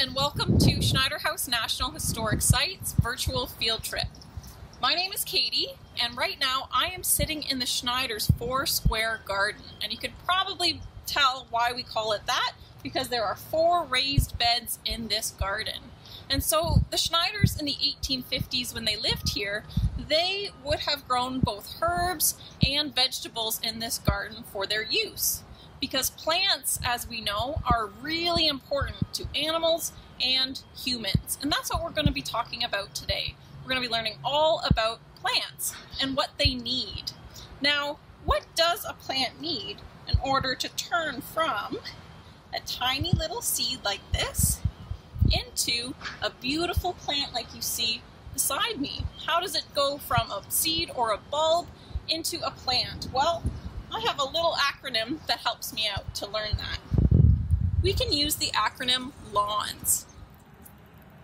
And welcome to Schneider Haus National Historic Sites virtual field trip. My name is Katie and right now I am sitting in the Schneider's four square garden and you could probably tell why we call it that because there are four raised beds in this garden. And so the Schneiders in the 1850s when they lived here, they would have grown both herbs and vegetables in this garden for their use because plants, as we know, are really important to animals and humans. And that's what we're going to be talking about today. We're going to be learning all about plants and what they need. Now, what does a plant need in order to turn from a tiny little seed like this into a beautiful plant like you see beside me? How does it go from a seed or a bulb into a plant? Well, I have a little acronym that helps me out to learn that. We can use the acronym LAWNS.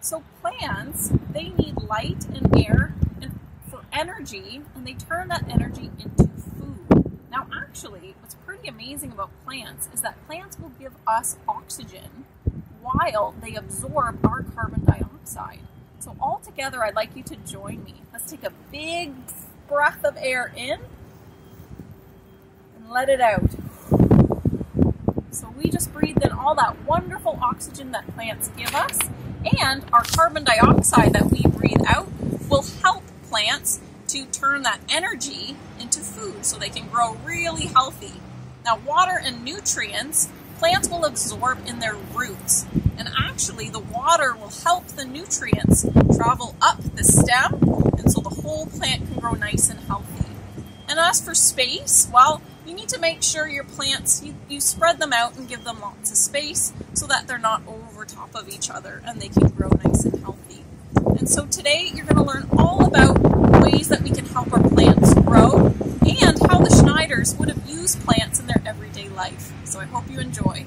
So plants, they need light and air and for energy, and they turn that energy into food. Now actually, what's pretty amazing about plants is that plants will give us oxygen while they absorb our carbon dioxide. So all together, I'd like you to join me. Let's take a big breath of air in let it out. So we just breathed in all that wonderful oxygen that plants give us, and our carbon dioxide that we breathe out will help plants to turn that energy into food so they can grow really healthy. Now, water and nutrients, plants will absorb in their roots. And actually, the water will help the nutrients travel up the stem, and so the whole plant can grow nice and healthy. And as for space, well, you need to make sure your plants, you, you spread them out and give them lots of space so that they're not over top of each other and they can grow nice and healthy. And so today you're going to learn all about ways that we can help our plants grow and how the Schneiders would have used plants in their everyday life. So I hope you enjoy.